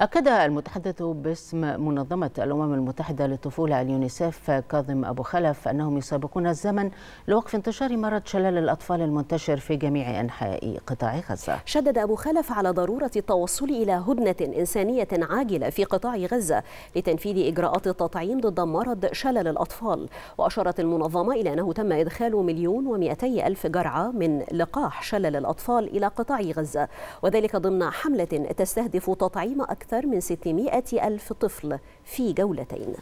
أكد المتحدث باسم منظمة الأمم المتحدة للطفولة اليونيسيف كاظم أبو خلف أنهم يسابقون الزمن لوقف انتشار مرض شلل الأطفال المنتشر في جميع أنحاء قطاع غزة. شدد أبو خلف على ضرورة التوصل إلى هدنة إنسانية عاجلة في قطاع غزة لتنفيذ إجراءات التطعيم ضد مرض شلل الأطفال. وأشارت المنظمة إلى أنه تم إدخال مليون ومئتي ألف جرعة من لقاح شلل الأطفال إلى قطاع غزة وذلك ضمن حملة تستهدف تطعيم أكثر من 600 ألف طفل في جولتين.